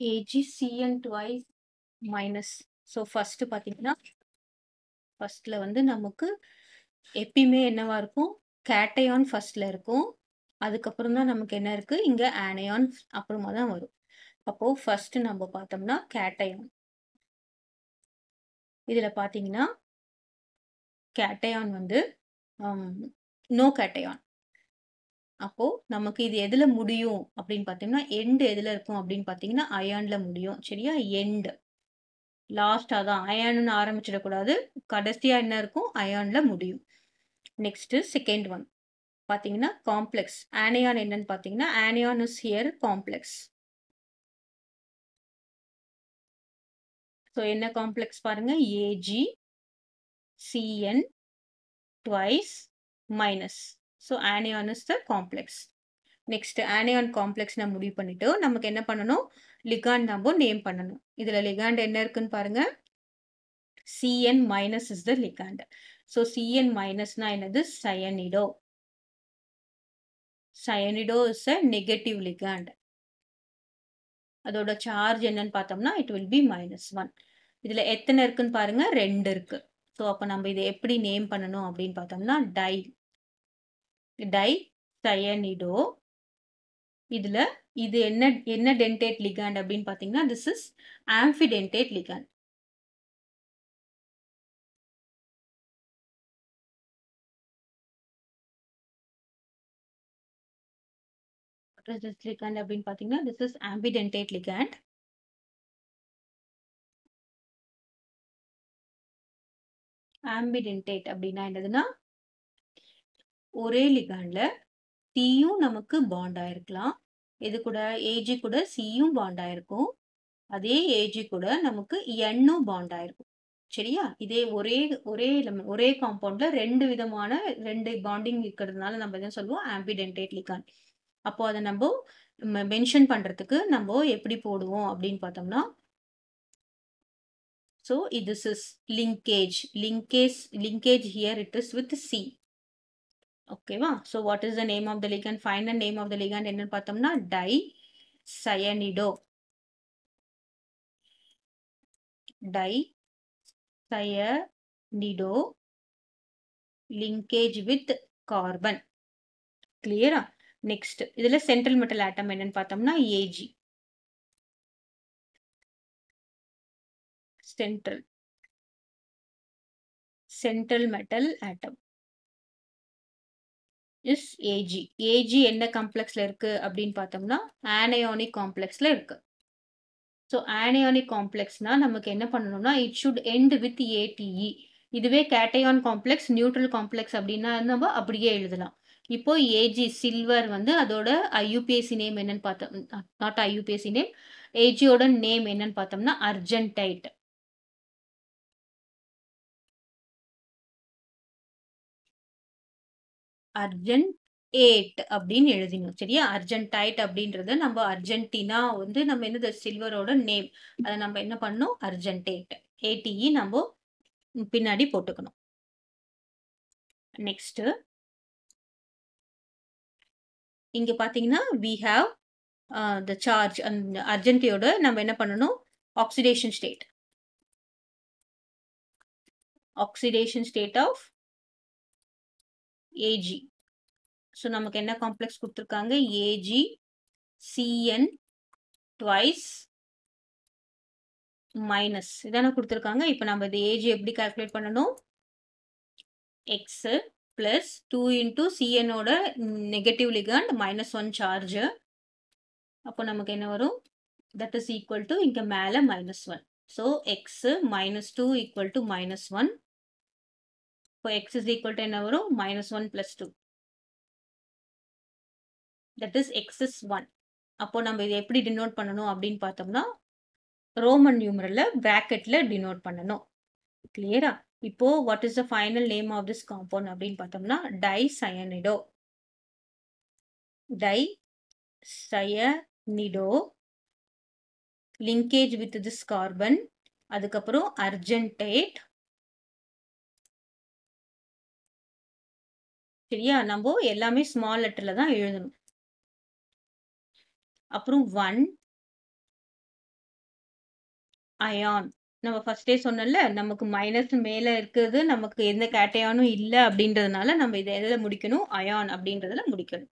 AgCN twice minus. So first பார்த்தீங்கன்னா, ஃபர்ஸ்ட்ல வந்து நமக்கு எப்பயுமே என்னவா இருக்கும்? கேட்டயான் ஃபர்ஸ்ட்ல இருக்கும். அதுக்கப்புறம் தான் நமக்கு என்ன இருக்குது இங்கே ஆனயான் அப்புறமா தான் வரும். அப்போது ஃபர்ஸ்ட்டு நம்ம பார்த்தோம்னா கேட்டயான். இதில் பார்த்தீங்கன்னா கேட்டயான் வந்து um, நோ கேட்டயான். அப்போ நமக்கு இது எதுல முடியும் அப்படின்னு பார்த்தீங்கன்னா, எண்டு எதுல இருக்கும் அப்படின்னு பார்த்தீங்கன்னா, அயான்ல முடியும். சரியா? எண்டு லாஸ்டா தான். அயான்னு ஆரம்பிச்சிடக்கூடாது. கடைசியா என்ன இருக்கும்? அயான்ல முடியும். Next second one. பார்த்தீங்கன்னா காம்ப்ளெக்ஸ். ஆனியான் என்னன்னு பார்த்தீங்கன்னா, anion is here complex. So என்ன காம்ப்ளெக்ஸ் பாருங்க. AG CN twice minus. So anion is the complex. Next anion complex நான் முடிவு பண்ணிட்டு, நமக்கு என்ன பண்ணணும்? லிகாண்ட் நம்ம நேம் பண்ணணும். இதில் லிகாண்ட் என்ன இருக்குன்னு பாருங்க. CN minus is the ligand. So CN மைனஸ்னா என்னது? Cyanido. Cyanido is a negative ligand. அதோட சார்ஜ் என்னன்னு பார்த்தோம்னா, it will be minus one இதில் எத்தனை இருக்குன்னு பாருங்க. ரெண்டு இருக்கு. ஸோ அப்போ நம்ம இதை எப்படி நேம் பண்ணணும் அப்படின்னு பார்த்தோம்னா, டை. Tie cyanido. இதில் இது என்ன என்ன டென்டேட் லிகாண்ட் அப்படின்னு பார்த்தீங்கன்னா, this is ambidentate ligand. Ligand அப்படின்னு பார்த்தீங்கன்னா, this is ambidentate ligand. Ambidentate அப்படின்னா என்னதுன்னா, ஒரே லிகாண்டில் Cயும் நமக்கு பாண்ட் ஆயிருக்கலாம். இது கூட ஏஜி கூட சியும் பாண்ட் ஆயிருக்கும். அதே ஏஜி கூட நமக்கு எண்ணும் பாண்ட் ஆயிருக்கும். சரியா? இதே ஒரே ஒரே ஒரே காம்பவுண்ட்ல ரெண்டு விதமான ரெண்டு பாண்டிங் இருக்கிறதுனால நம்ம என்ன சொல்லுவோம்? Ambidentate ligand. அப்போ அதை நம்ப மென்ஷன் பண்றதுக்கு நம்ம எப்படி போடுவோம் அப்படின்னு பார்த்தோம்னா ஸோ இது is linkage linkage linkage here it is with C ஓகேவா? So what is the name of the ligand final name of the ligand என்னன்னு பார்த்தோம்னா di cyanido. Di cyanido linkage with carbon கிளியரா? நெக்ஸ்ட் இதில் central metal atom என்னன்னு பார்த்தோம்னா AG central central metal atom is AG AG என்ன காம்ப்ளெக்ஸில் இருக்குது அப்படின்னு பார்த்தோம்னா, ஆனயோனிக் காம்ப்ளெக்ஸில் இருக்குது ஸோ ஆனயானிக் காம்ப்ளெக்ஸ்னால் நமக்கு என்ன பண்ணணும்னா, it should end with A T E இதுவே கேட்டயான் காம்ப்ளெக்ஸ், நியூட்ரல் காம்ப்ளெக்ஸ் அப்படின்னா நம்ம அப்படியே எழுதலாம். இப்போ ஏஜி சில்வர் வந்து அதோட IUPAC நேம் என்னன்னு பார்த்தோம் நாட் IUPAC நேம். ஏஜியோட நேம் என்னன்னு பார்த்தோம்னா அர்ஜென்டைட். அர்ஜென்டேட் அப்படின்னு எழுதினோம். சரியா? அர்ஜென்டைட் அப்படின்றது நம்ம அர்ஜென்டினா வந்து நம்ம என்னது சில்வரோட நேம். அதை நம்ம என்ன பண்ணணும்? அர்ஜென்டேட். ஏடிஇ நம்ம பின்னாடி போட்டுக்கணும். நெக்ஸ்ட்டு இங்க பார்த்தீங்கன்னா, we have the uh, charge அந்த அர்ஜென்டியோட நம்ம என்ன பண்ணணும்? Oxidation state. Oxidation state of AG so நமக்கு என்ன காம்ப்ளெக்ஸ் கொடுத்துருக்காங்க ஏஜி சிஎன் ட்வைஸ் மைனஸ் இதானே கொடுத்துருக்காங்க இப்போ நம்ம இது ஏஜி எப்படி கால்குலேட் பண்ணணும்? X plus 2 into Cnோட negative ligand minus one charge அப்போ நமக்கு என்ன வரும்? தட் இஸ் ஈக்குவல் டூ இங்க மேல -1. So X minus two equal to -1. இப்போ X இஸ் ஈக்குவல் டு என்ன வரும்? -1 plus two that is X is one அப்போ நம்ம இதை எப்படி டினோட் பண்ணணும் அப்படின்னு பார்த்தோம்னா, ரோமன் நியூமரல்ல பிராக்கெட்ல டினோட் பண்ணணும். கிளியரா? இப்போ what is the final name of this compound அப்படின்னு பார்த்தோம்னா, di cyanido. Di cyanido linkage with this carbon அதுக்கப்புறம் அர்ஜென்டேட் சரியா? நம்ம எல்லாமே ஸ்மால் லெட்டர்ல தான் எழுதணும். அப்புறம் ஒன் அயான். நம்ம ஃபர்ஸ்டே சொன்னோம்ல நமக்கு மைனஸ் மேல இருக்குது, நமக்கு எந்த கேட்டயானும் இல்ல அப்படின்றதுனால, நம்ம இதை எதில் முடிக்கணும்? அயான் அப்படின்றதுல முடிக்கணும்.